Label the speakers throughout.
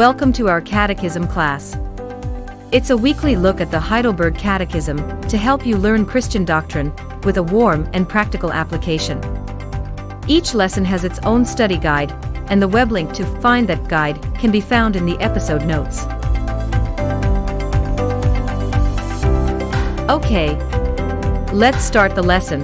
Speaker 1: Welcome to our Catechism class. It's a weekly look at the Heidelberg Catechism to help you learn Christian doctrine with a warm and practical application. Each lesson has its own study guide, and the web link to find that guide can be found in the episode notes. Okay, let's start the lesson.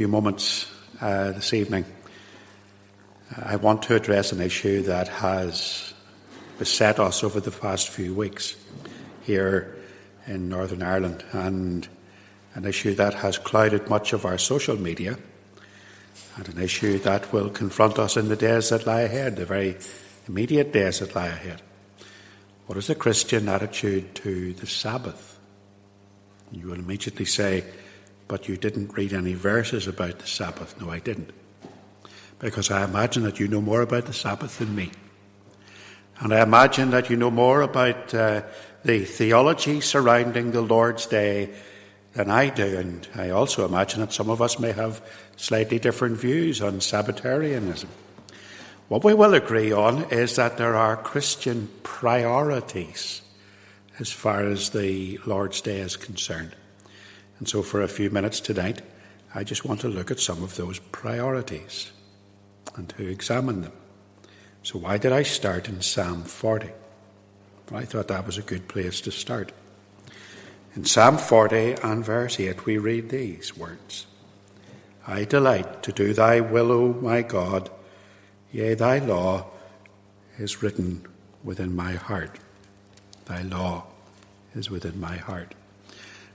Speaker 2: Few moments uh, this evening, I want to address an issue that has beset us over the past few weeks here in Northern Ireland, and an issue that has clouded much of our social media, and an issue that will confront us in the days that lie ahead, the very immediate days that lie ahead. What is the Christian attitude to the Sabbath? You will immediately say, but you didn't read any verses about the Sabbath. No, I didn't. Because I imagine that you know more about the Sabbath than me. And I imagine that you know more about uh, the theology surrounding the Lord's Day than I do. And I also imagine that some of us may have slightly different views on Sabbatarianism. What we will agree on is that there are Christian priorities as far as the Lord's Day is concerned. And so, for a few minutes tonight, I just want to look at some of those priorities and to examine them. So, why did I start in Psalm 40? Well, I thought that was a good place to start. In Psalm 40 and verse 8, we read these words I delight to do thy will, O my God, yea, thy law is written within my heart. Thy law is within my heart.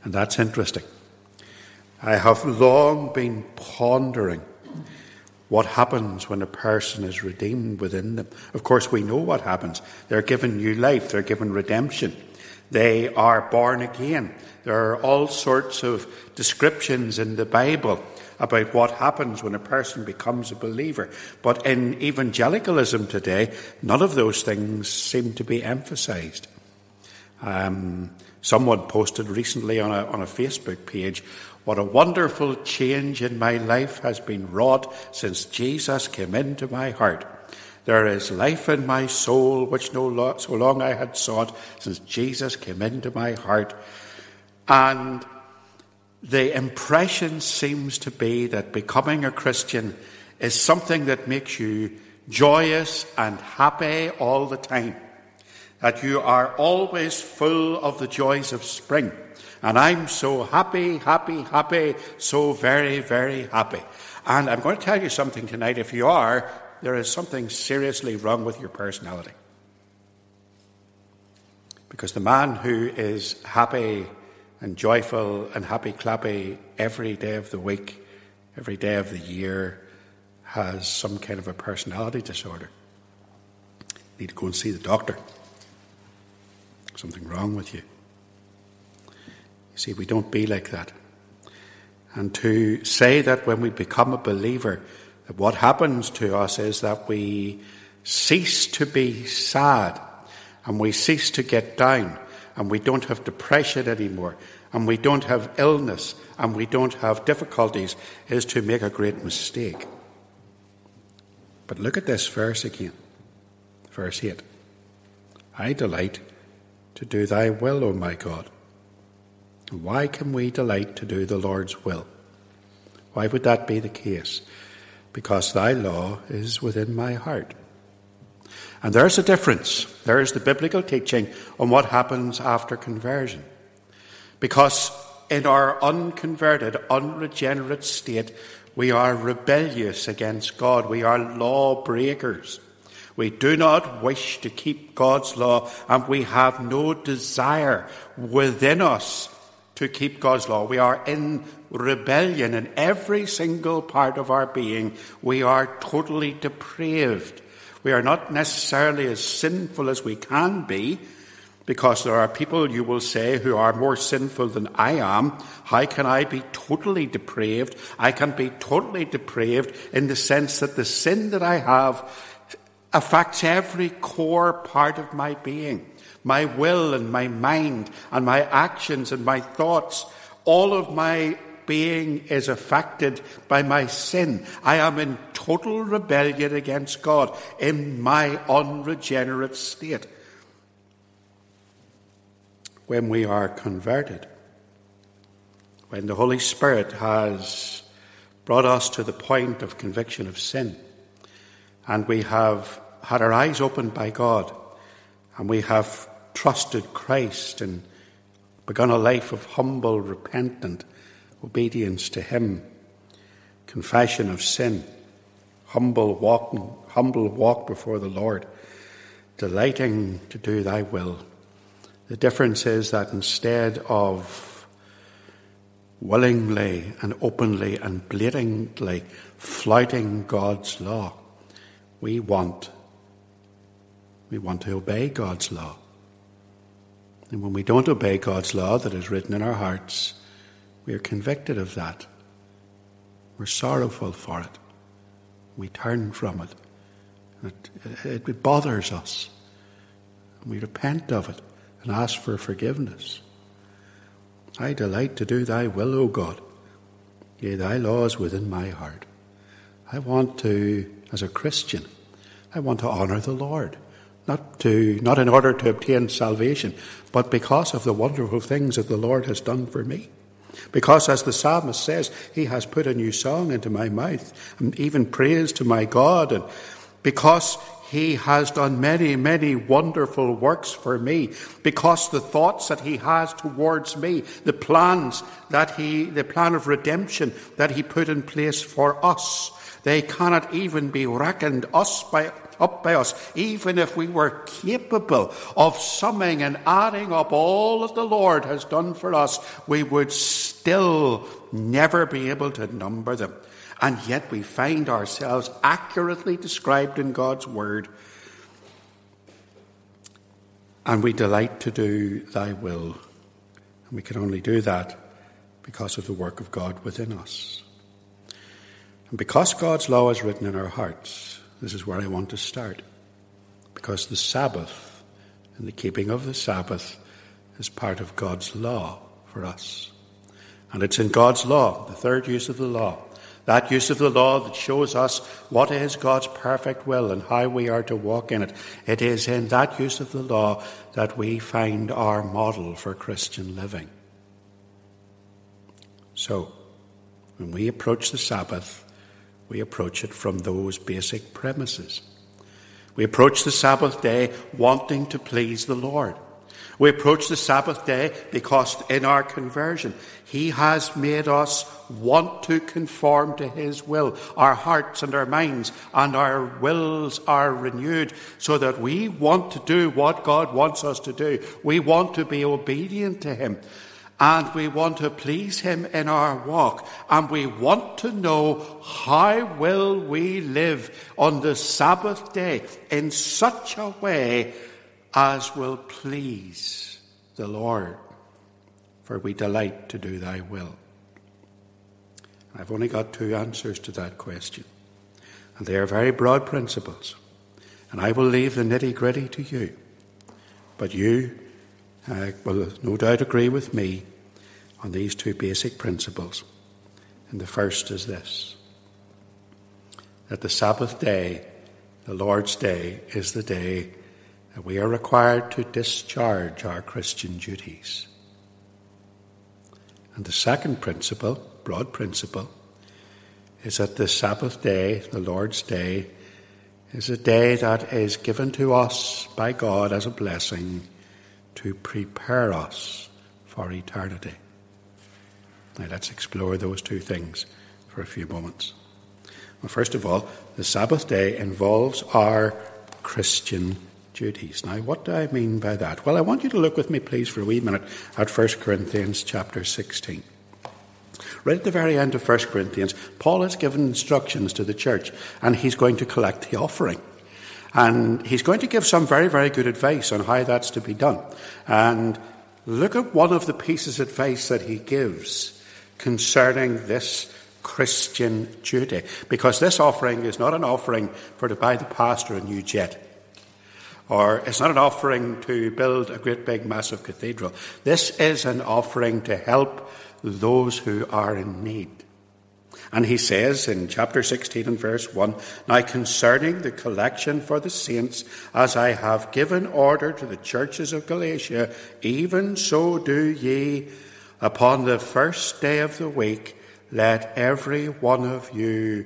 Speaker 2: And that's interesting. I have long been pondering what happens when a person is redeemed within them. Of course, we know what happens. They're given new life, they're given redemption, they are born again. There are all sorts of descriptions in the Bible about what happens when a person becomes a believer. But in evangelicalism today, none of those things seem to be emphasized. Um, someone posted recently on a, on a Facebook page what a wonderful change in my life has been wrought since Jesus came into my heart. There is life in my soul which no lo- so long I had sought since Jesus came into my heart. And the impression seems to be that becoming a Christian is something that makes you joyous and happy all the time. That you are always full of the joys of spring. And I'm so happy, happy, happy, so very, very happy. And I'm going to tell you something tonight. If you are, there is something seriously wrong with your personality. Because the man who is happy and joyful and happy clappy every day of the week, every day of the year, has some kind of a personality disorder. Need to go and see the doctor. Something wrong with you. You see, we don't be like that. And to say that when we become a believer, that what happens to us is that we cease to be sad and we cease to get down and we don't have depression anymore and we don't have illness and we don't have difficulties is to make a great mistake. But look at this verse again. Verse 8 I delight to do thy will, O my God. Why can we delight to do the Lord's will? Why would that be the case? Because thy law is within my heart. And there's a difference. There is the biblical teaching on what happens after conversion. Because in our unconverted, unregenerate state, we are rebellious against God. We are law breakers. We do not wish to keep God's law, and we have no desire within us to keep God's law. We are in rebellion in every single part of our being. We are totally depraved. We are not necessarily as sinful as we can be, because there are people, you will say, who are more sinful than I am. How can I be totally depraved? I can be totally depraved in the sense that the sin that I have affects every core part of my being my will and my mind and my actions and my thoughts, all of my being is affected by my sin. I am in total rebellion against God in my unregenerate state. When we are converted, when the Holy Spirit has brought us to the point of conviction of sin, and we have had our eyes opened by God, and we have trusted Christ and begun a life of humble, repentant obedience to Him, confession of sin, humble walk, humble walk before the Lord, delighting to do Thy will. The difference is that instead of willingly and openly and blatantly flouting God's law, we want we want to obey God's law. And when we don't obey God's law that is written in our hearts, we are convicted of that. We're sorrowful for it. We turn from it. It, it bothers us. We repent of it and ask for forgiveness. I delight to do thy will, O God. Yea, thy law is within my heart. I want to, as a Christian, I want to honour the Lord not to not in order to obtain salvation, but because of the wonderful things that the Lord has done for me. Because as the psalmist says, he has put a new song into my mouth, and even praise to my God, and because he has done many, many wonderful works for me, because the thoughts that he has towards me, the plans that he, the plan of redemption that he put in place for us, they cannot even be reckoned us by up by us, even if we were capable of summing and adding up all that the Lord has done for us, we would still never be able to number them. And yet we find ourselves accurately described in God's Word. And we delight to do thy will. And we can only do that because of the work of God within us. And because God's law is written in our hearts, this is where I want to start. Because the Sabbath and the keeping of the Sabbath is part of God's law for us. And it's in God's law, the third use of the law, that use of the law that shows us what is God's perfect will and how we are to walk in it. It is in that use of the law that we find our model for Christian living. So, when we approach the Sabbath, we approach it from those basic premises. We approach the Sabbath day wanting to please the Lord. We approach the Sabbath day because in our conversion, He has made us want to conform to His will. Our hearts and our minds and our wills are renewed so that we want to do what God wants us to do. We want to be obedient to Him and we want to please him in our walk. And we want to know how will we live on the sabbath day in such a way as will please the lord. For we delight to do thy will. I've only got two answers to that question. And they are very broad principles. And i will leave the nitty gritty to you. But you uh, will no doubt agree with me on these two basic principles. And the first is this that the Sabbath day, the Lord's day, is the day that we are required to discharge our Christian duties. And the second principle, broad principle, is that the Sabbath day, the Lord's day, is a day that is given to us by God as a blessing to prepare us for eternity. Now let's explore those two things for a few moments. Well, first of all, the Sabbath day involves our Christian duties. Now, what do I mean by that? Well, I want you to look with me, please, for a wee minute at 1 Corinthians chapter 16. Right at the very end of 1 Corinthians, Paul has given instructions to the church, and he's going to collect the offering. And he's going to give some very, very good advice on how that's to be done. And look at one of the pieces of advice that he gives concerning this Christian duty. Because this offering is not an offering for to buy the pastor a new jet. Or it's not an offering to build a great big massive cathedral. This is an offering to help those who are in need. And he says in chapter 16 and verse 1 Now concerning the collection for the saints, as I have given order to the churches of Galatia, even so do ye upon the first day of the week, let every one of you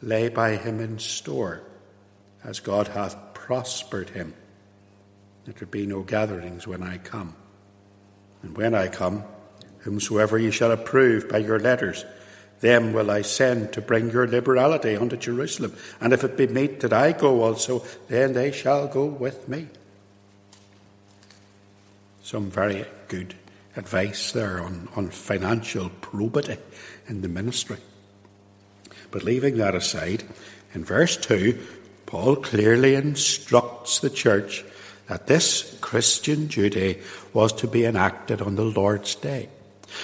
Speaker 2: lay by him in store, as God hath prospered him. That there be no gatherings when I come. And when I come, whomsoever ye shall approve by your letters, them will I send to bring your liberality unto Jerusalem. And if it be meet that I go also, then they shall go with me. Some very good advice there on, on financial probity in the ministry. But leaving that aside, in verse 2, Paul clearly instructs the church that this Christian duty was to be enacted on the Lord's day.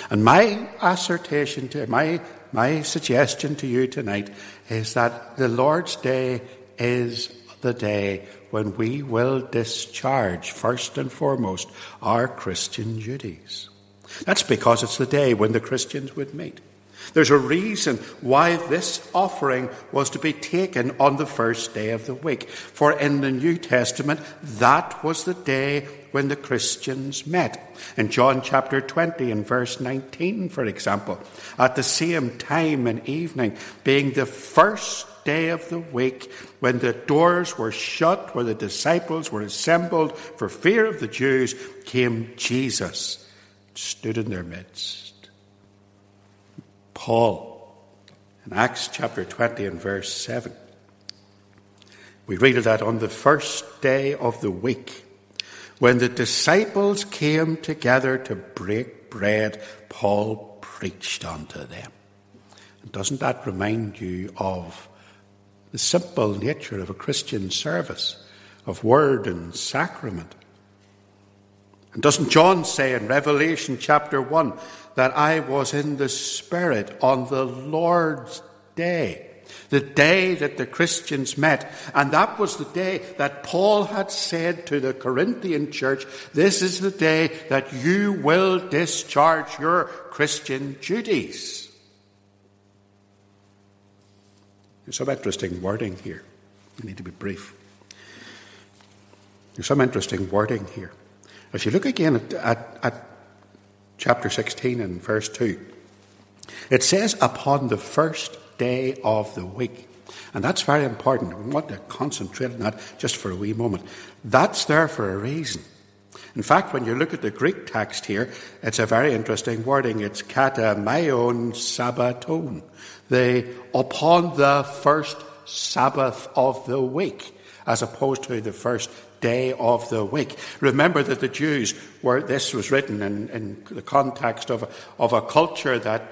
Speaker 2: And my assertion to my my suggestion to you tonight is that the Lord's Day is the day when we will discharge, first and foremost, our Christian duties. That's because it's the day when the Christians would meet. There's a reason why this offering was to be taken on the first day of the week. For in the New Testament, that was the day when the Christians met. In John chapter 20 and verse 19, for example, at the same time and evening, being the first day of the week when the doors were shut, where the disciples were assembled for fear of the Jews, came Jesus, stood in their midst. Paul in Acts chapter 20 and verse 7. We read of that on the first day of the week, when the disciples came together to break bread, Paul preached unto them. And doesn't that remind you of the simple nature of a Christian service, of word and sacrament? And doesn't John say in Revelation chapter 1 that I was in the Spirit on the Lord's day? The day that the Christians met. And that was the day that Paul had said to the Corinthian church, This is the day that you will discharge your Christian duties. There's some interesting wording here. I need to be brief. There's some interesting wording here. If you look again at, at, at chapter 16 and verse 2, it says, upon the first day of the week. And that's very important. We want to concentrate on that just for a wee moment. That's there for a reason. In fact, when you look at the Greek text here, it's a very interesting wording. It's kata mian sabbaton. The upon the first Sabbath of the week, as opposed to the first day of the week. Remember that the Jews were, this was written in, in the context of, of a culture that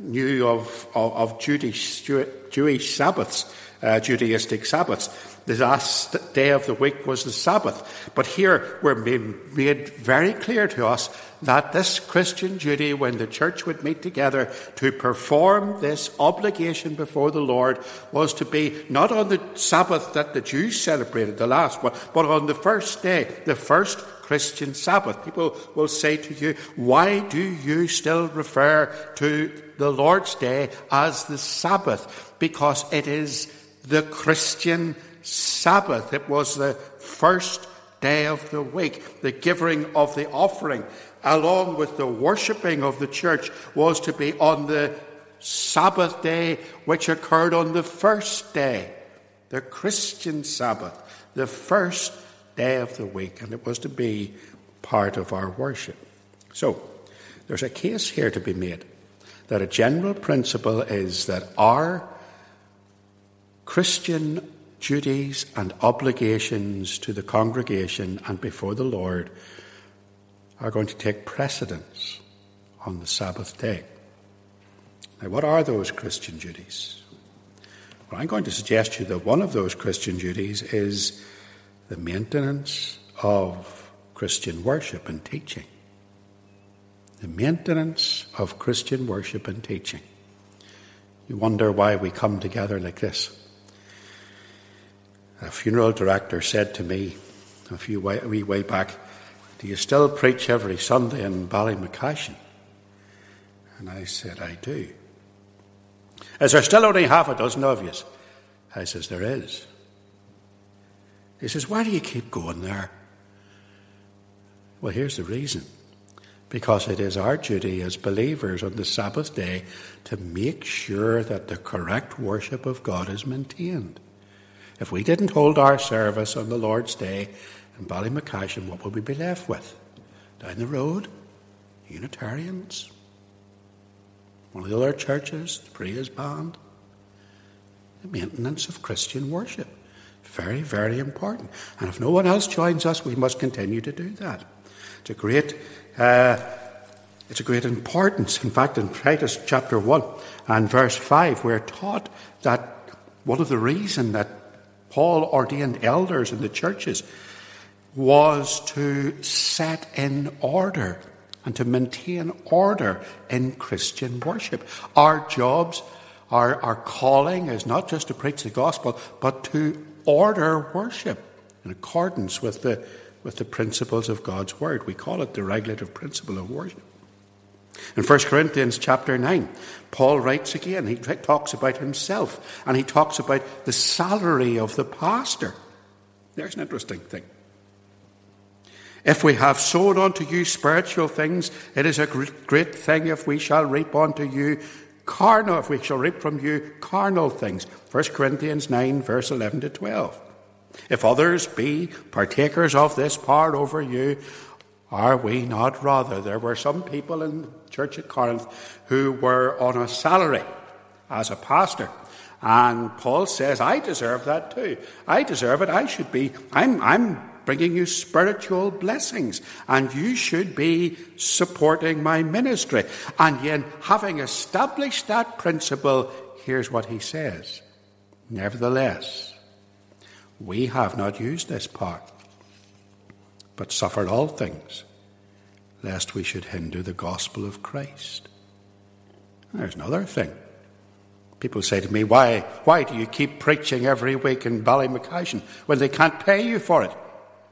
Speaker 2: knew of, of, of Jewish, Jewish Sabbaths, uh, Judaistic Sabbaths. The last day of the week was the Sabbath. But here we're made very clear to us that this Christian duty, when the church would meet together to perform this obligation before the Lord, was to be not on the Sabbath that the Jews celebrated, the last one, but on the first day, the first Christian Sabbath. People will say to you, why do you still refer to the Lord's Day as the Sabbath? Because it is the Christian Sabbath. It was the first day of the week. The giving of the offering, along with the worshipping of the church, was to be on the Sabbath day, which occurred on the first day, the Christian Sabbath, the first day of the week, and it was to be part of our worship. So, there's a case here to be made that a general principle is that our Christian duties and obligations to the congregation and before the Lord are going to take precedence on the Sabbath day. Now, what are those Christian duties? Well, I'm going to suggest to you that one of those Christian duties is the maintenance of Christian worship and teaching. The maintenance of Christian worship and teaching. You wonder why we come together like this a funeral director said to me a few way, wee way back, Do you still preach every Sunday in Ballymacashen? And I said, I do. Is there still only half a dozen of you? I says, There is. He says, Why do you keep going there? Well, here's the reason. Because it is our duty as believers on the Sabbath day to make sure that the correct worship of God is maintained. If we didn't hold our service on the Lord's day in Ballymacashen, what would we be left with? Down the road, Unitarians. One of the other churches, the praise band. The maintenance of Christian worship. Very, very important. And if no one else joins us, we must continue to do that. It's a great, uh, it's a great importance. In fact, in Titus chapter 1 and verse 5, we're taught that one of the reasons that Paul ordained elders in the churches was to set in order and to maintain order in Christian worship. Our jobs, our, our calling is not just to preach the gospel, but to order worship in accordance with the, with the principles of God's word. We call it the regulative principle of worship. In 1 Corinthians chapter 9, Paul writes again, he talks about himself and he talks about the salary of the pastor. There's an interesting thing. If we have sown unto you spiritual things, it is a great thing if we shall reap unto you carnal, if we shall reap from you carnal things. 1 Corinthians 9, verse 11 to 12. If others be partakers of this power over you, are we not rather? There were some people in the church at Corinth who were on a salary as a pastor. And Paul says, I deserve that too. I deserve it. I should be, I'm, I'm bringing you spiritual blessings, and you should be supporting my ministry. And yet, having established that principle, here's what he says Nevertheless, we have not used this part, but suffered all things, lest we should hinder the gospel of Christ. There's another thing. People say to me, why, why do you keep preaching every week in Ballymacashen when they can't pay you for it?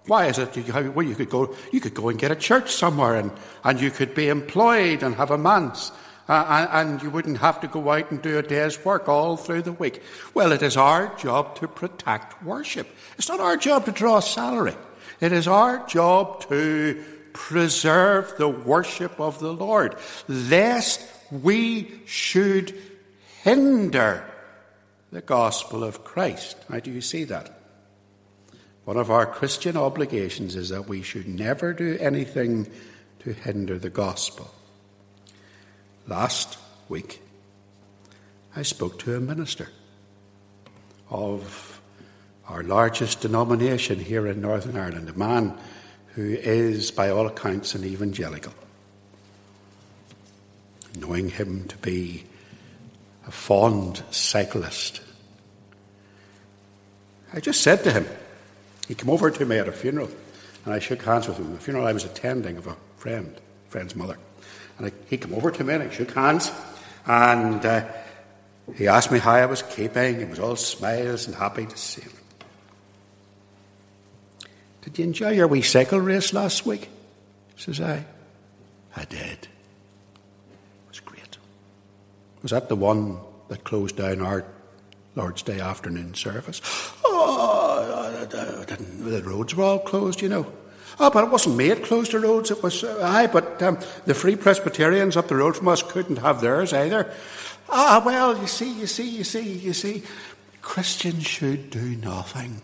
Speaker 2: Why is it? You, well, you could go, you could go and get a church somewhere, and, and you could be employed and have a manse, uh, and, you wouldn't have to go out and do a day's work all through the week. Well, it is our job to protect worship. It's not our job to draw a salary. It is our job to preserve the worship of the Lord, lest we should hinder the gospel of Christ. Now, do you see that? One of our Christian obligations is that we should never do anything to hinder the gospel. Last week, I spoke to a minister of our largest denomination here in Northern Ireland, a man who is, by all accounts, an evangelical. Knowing him to be a fond cyclist, I just said to him, he came over to me at a funeral, and I shook hands with him. The funeral I was attending of a friend, friend's mother. And I, he came over to me and I shook hands, and uh, he asked me how I was keeping. He was all smiles and happy to see me. Did you enjoy your wee cycle race last week? Says I. I did. It was great. Was that the one that closed down our Lord's Day afternoon service? Oh, the roads were all closed, you know. Oh, but it wasn't me it closed the roads. It was uh, I. But um, the Free Presbyterians up the road from us couldn't have theirs either. Ah, well, you see, you see, you see, you see. Christians should do nothing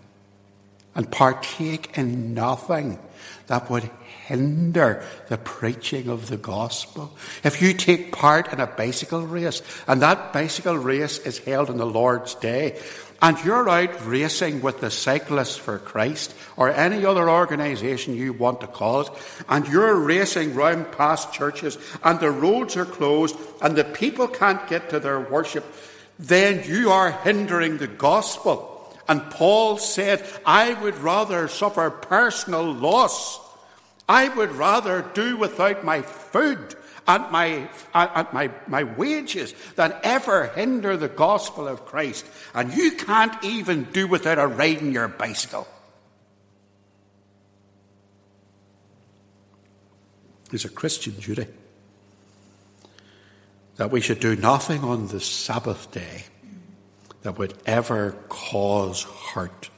Speaker 2: and partake in nothing that would hinder the preaching of the gospel. If you take part in a bicycle race, and that bicycle race is held on the Lord's Day, and you're out racing with the Cyclists for Christ or any other organisation you want to call it, and you're racing round past churches and the roads are closed and the people can't get to their worship, then you are hindering the gospel. And Paul said, I would rather suffer personal loss. I would rather do without my food and my, and my, my wages than ever hinder the gospel of Christ. And you can't even do without a riding your bicycle. It's a Christian duty that we should do nothing on the Sabbath day that would ever cause hurt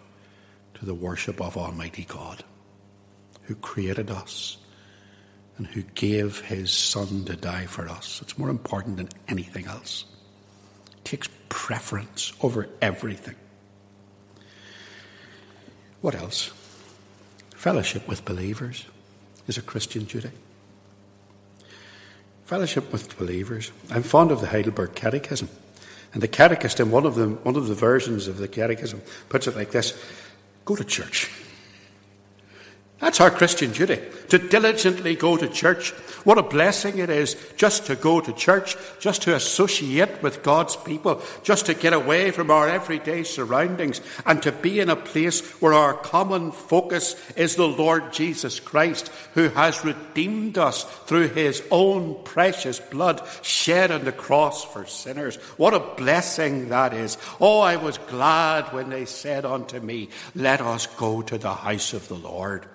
Speaker 2: to the worship of Almighty God, who created us and who gave his Son to die for us. It's more important than anything else. It takes preference over everything. What else? Fellowship with believers is a Christian duty. Fellowship with believers. I'm fond of the Heidelberg Catechism. And the catechist in one of the, one of the versions of the catechism puts it like this Go to church. That's our Christian duty, to diligently go to church. What a blessing it is just to go to church, just to associate with God's people, just to get away from our everyday surroundings and to be in a place where our common focus is the Lord Jesus Christ, who has redeemed us through his own precious blood shed on the cross for sinners. What a blessing that is. Oh, I was glad when they said unto me, Let us go to the house of the Lord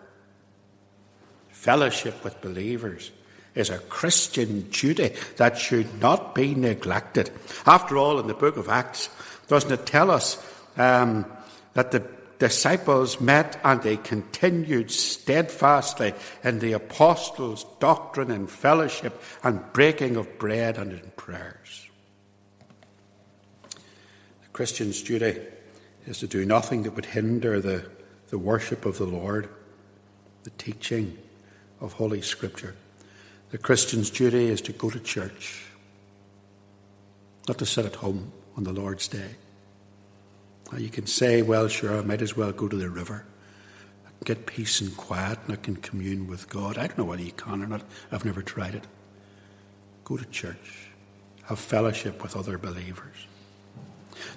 Speaker 2: fellowship with believers is a Christian duty that should not be neglected. After all, in the book of Acts, doesn't it tell us um, that the disciples met and they continued steadfastly in the apostles' doctrine and fellowship and breaking of bread and in prayers? The Christian's duty is to do nothing that would hinder the, the worship of the Lord, the teaching, of Holy Scripture. The Christian's duty is to go to church, not to sit at home on the Lord's day. Now you can say, well, sure, I might as well go to the river. I get peace and quiet and I can commune with God. I don't know whether you can or not. I've never tried it. Go to church. Have fellowship with other believers.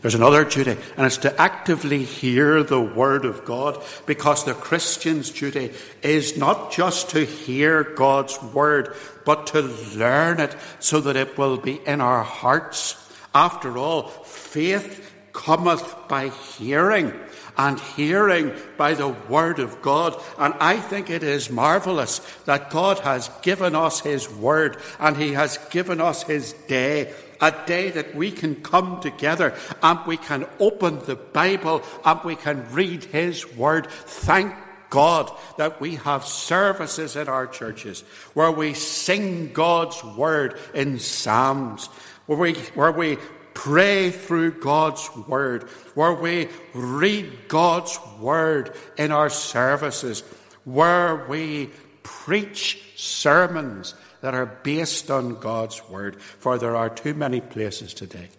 Speaker 2: There's another duty, and it's to actively hear the Word of God, because the Christian's duty is not just to hear God's Word, but to learn it so that it will be in our hearts. After all, faith cometh by hearing, and hearing by the Word of God. And I think it is marvelous that God has given us His Word, and He has given us His day a day that we can come together and we can open the Bible and we can read His Word. Thank God that we have services in our churches where we sing God's Word in Psalms, where we, where we pray through God's Word, where we read God's Word in our services, where we preach sermons that are based on God's Word, for there are too many places today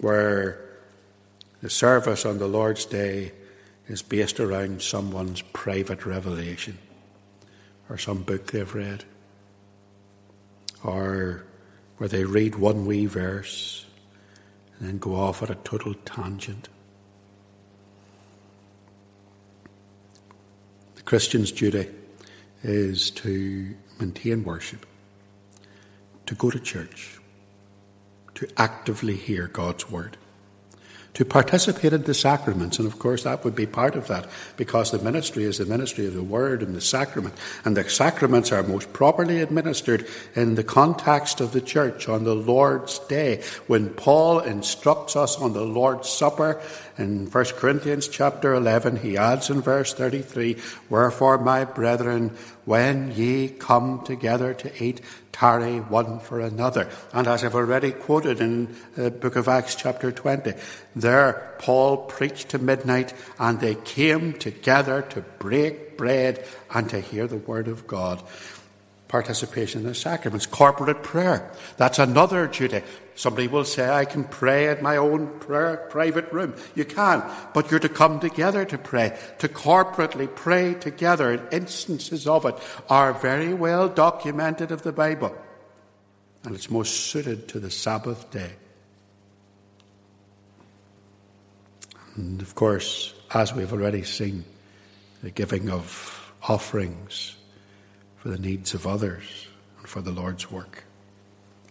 Speaker 2: where the service on the Lord's Day is based around someone's private revelation or some book they've read, or where they read one wee verse and then go off at a total tangent. The Christian's duty is to maintain worship, to go to church, to actively hear God's word, to participate in the sacraments. And of course, that would be part of that because the ministry is the ministry of the word and the sacrament. And the sacraments are most properly administered in the context of the church on the Lord's day. When Paul instructs us on the Lord's Supper in 1 Corinthians chapter 11, he adds in verse 33, Wherefore, my brethren, when ye come together to eat, tarry one for another. And as I've already quoted in the book of Acts chapter 20, there Paul preached to midnight and they came together to break bread and to hear the word of God participation in the sacraments, corporate prayer. That's another duty. Somebody will say, I can pray in my own prayer, private room. You can, but you're to come together to pray, to corporately pray together. Instances of it are very well documented of the Bible, and it's most suited to the Sabbath day. And of course, as we've already seen, the giving of offerings for the needs of others and for the Lord's work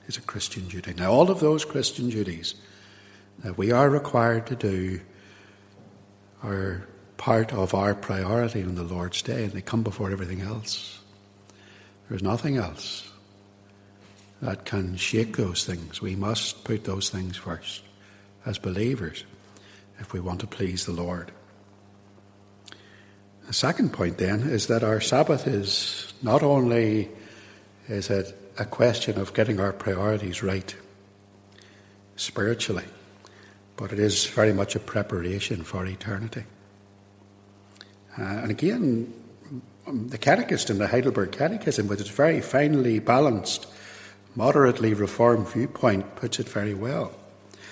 Speaker 2: is a Christian duty. Now, all of those Christian duties that we are required to do are part of our priority on the Lord's Day, and they come before everything else. There's nothing else that can shake those things. We must put those things first as believers if we want to please the Lord. The second point then is that our Sabbath is not only is it a question of getting our priorities right spiritually, but it is very much a preparation for eternity. Uh, and again, the Catechist in the Heidelberg Catechism, with its very finely balanced moderately reformed viewpoint puts it very well.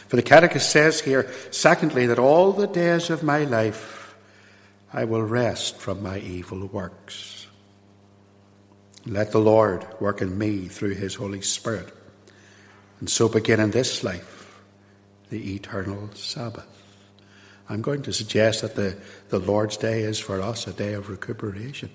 Speaker 2: For the Catechist says here, secondly, that all the days of my life I will rest from my evil works. Let the Lord work in me through his Holy Spirit, and so begin in this life the eternal Sabbath. I'm going to suggest that the, the Lord's Day is for us a day of recuperation.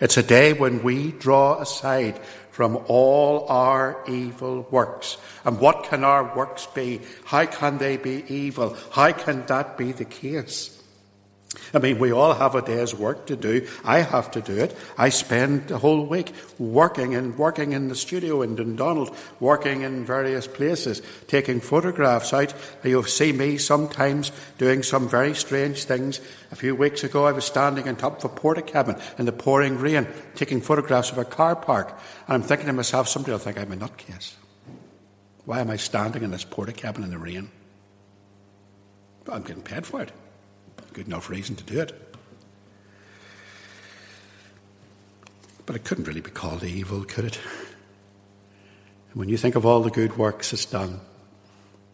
Speaker 2: It's a day when we draw aside from all our evil works. And what can our works be? How can they be evil? How can that be the case? I mean, we all have a day's work to do. I have to do it. I spend the whole week working and working in the studio in Dundonald, working in various places, taking photographs out. You'll see me sometimes doing some very strange things. A few weeks ago, I was standing on top of a Portakabin in the pouring rain, taking photographs of a car park. And I'm thinking to myself, somebody will think I'm a nutcase. Why am I standing in this Portakabin in the rain? I'm getting paid for it good enough reason to do it. But it couldn't really be called evil, could it? And when you think of all the good works it's done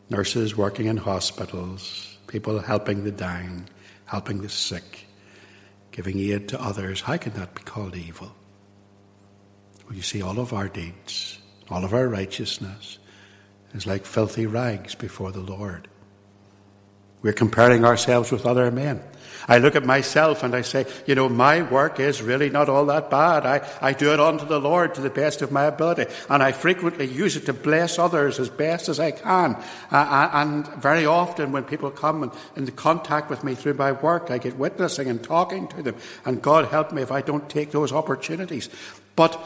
Speaker 2: nurses working in hospitals, people helping the dying, helping the sick, giving aid to others, how can that be called evil? Well, you see, all of our deeds, all of our righteousness is like filthy rags before the Lord. We're comparing ourselves with other men. I look at myself and I say, you know, my work is really not all that bad. I, I do it unto the Lord to the best of my ability. And I frequently use it to bless others as best as I can. Uh, and very often when people come and in contact with me through my work, I get witnessing and talking to them. And God help me if I don't take those opportunities. But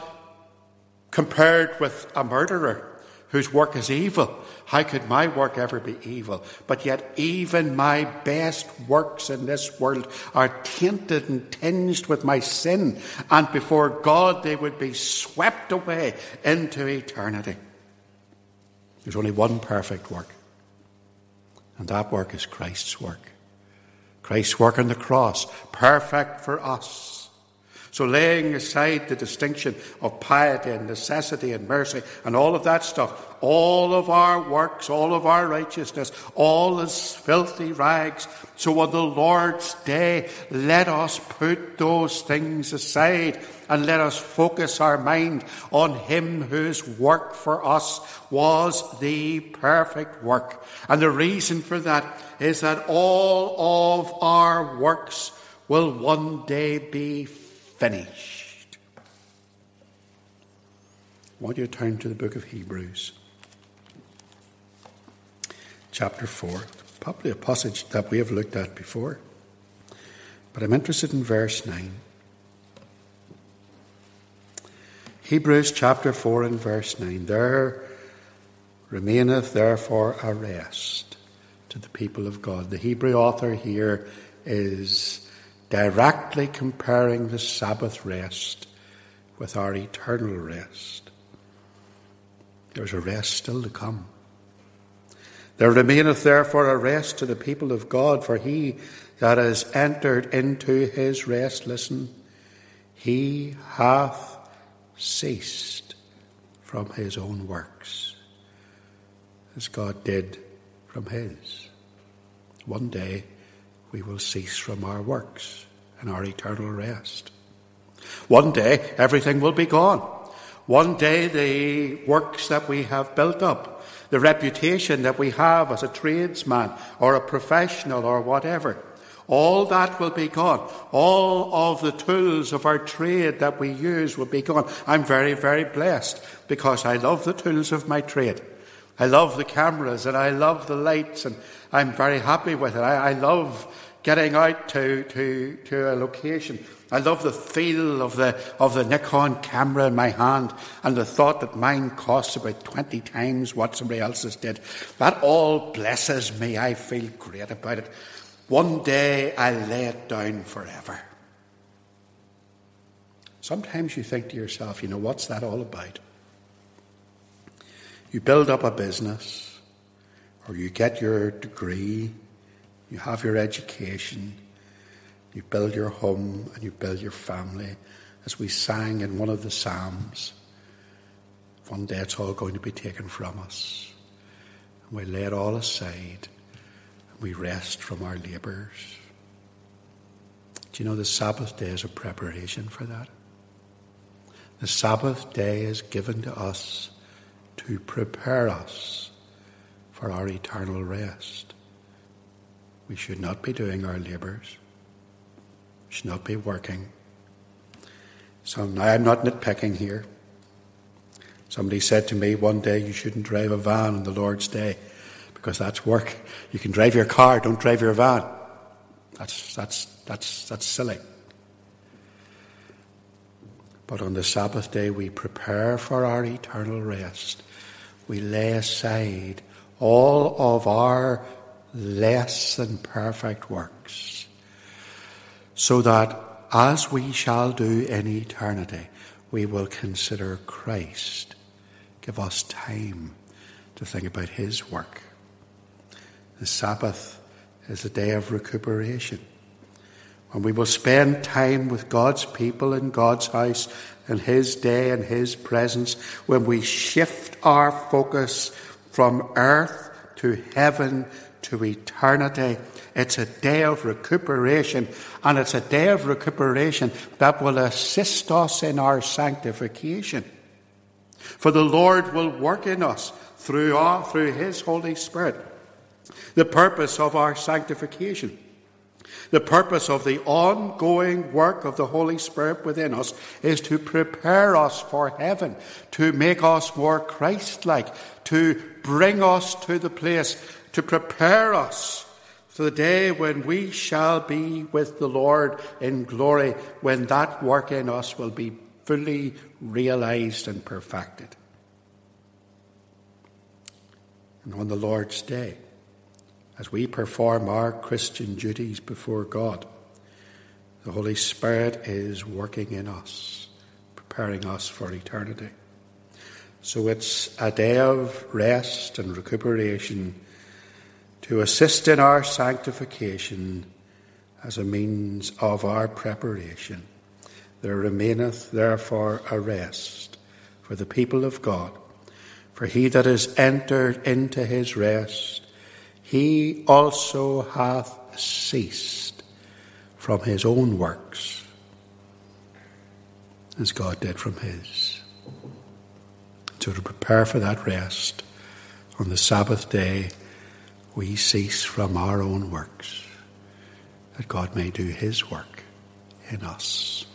Speaker 2: compared with a murderer, whose work is evil. How could my work ever be evil? But yet, even my best works in this world are tainted and tinged with my sin, and before God they would be swept away into eternity. There's only one perfect work, and that work is Christ's work. Christ's work on the cross, perfect for us so, laying aside the distinction of piety and necessity and mercy and all of that stuff, all of our works, all of our righteousness, all is filthy rags. So, on the Lord's day, let us put those things aside and let us focus our mind on Him whose work for us was the perfect work. And the reason for that is that all of our works will one day be finished. I want you turn to the book of Hebrews, chapter 4. Probably a passage that we have looked at before. But I'm interested in verse 9. Hebrews chapter 4 and verse 9. There remaineth therefore a rest to the people of God. The Hebrew author here is directly comparing the Sabbath rest with our eternal rest. There's a rest still to come. There remaineth therefore a rest to the people of God, for he that has entered into his rest, listen, he hath ceased from his own works, as God did from his. One day, we will cease from our works and our eternal rest. One day, everything will be gone. One day, the works that we have built up, the reputation that we have as a tradesman or a professional or whatever, all that will be gone. All of the tools of our trade that we use will be gone. I'm very, very blessed because I love the tools of my trade. I love the cameras and I love the lights and I'm very happy with it. I, I love getting out to, to, to a location. I love the feel of the, of the Nikon camera in my hand and the thought that mine costs about 20 times what somebody else's did. That all blesses me. I feel great about it. One day I'll lay it down forever. Sometimes you think to yourself, you know, what's that all about? You build up a business, or you get your degree, you have your education, you build your home, and you build your family. As we sang in one of the Psalms, one day it's all going to be taken from us. And we lay it all aside, and we rest from our labours. Do you know the Sabbath day is a preparation for that? The Sabbath day is given to us to prepare us for our eternal rest. We should not be doing our labours, should not be working. So now I'm not nitpicking here. Somebody said to me one day, You shouldn't drive a van on the Lord's day because that's work. You can drive your car, don't drive your van. That's, that's, that's, that's silly. But on the Sabbath day, we prepare for our eternal rest we lay aside all of our less than perfect works, so that as we shall do in eternity, we will consider Christ. Give us time to think about His work. The Sabbath is a day of recuperation when we will spend time with God's people in God's house in His day and His presence, when we shift our focus from earth to heaven to eternity. It's a day of recuperation, and it's a day of recuperation that will assist us in our sanctification. For the Lord will work in us through, our, through His Holy Spirit the purpose of our sanctification. The purpose of the ongoing work of the Holy Spirit within us is to prepare us for heaven, to make us more Christ like, to bring us to the place, to prepare us for the day when we shall be with the Lord in glory, when that work in us will be fully realized and perfected. And on the Lord's day, as we perform our Christian duties before God. The Holy Spirit is working in us, preparing us for eternity. So it's a day of rest and recuperation to assist in our sanctification as a means of our preparation. There remaineth therefore a rest for the people of God. For he that is entered into his rest he also hath ceased from his own works, as God did from his. So, to prepare for that rest, on the Sabbath day, we cease from our own works, that God may do his work in us.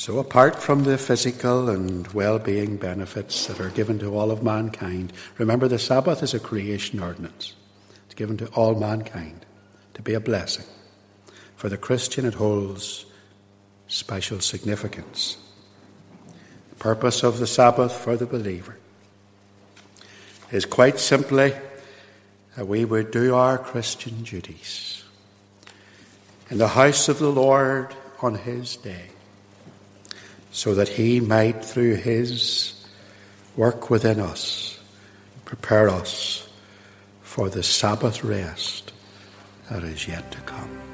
Speaker 2: So, apart from the physical and well being benefits that are given to all of mankind, remember the Sabbath is a creation ordinance. It's given to all mankind to be a blessing. For the Christian, it holds special significance. The purpose of the Sabbath for the believer is quite simply that we would do our Christian duties in the house of the Lord on His day so that he might, through his work within us, prepare us for the Sabbath rest that is yet to come.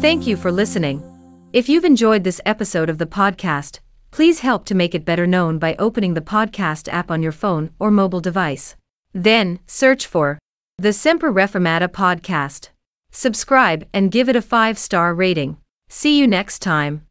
Speaker 1: Thank you for listening. If you've enjoyed this episode of the podcast, please help to make it better known by opening the podcast app on your phone or mobile device. Then, search for the Semper Reformata podcast. Subscribe and give it a five star rating. See you next time.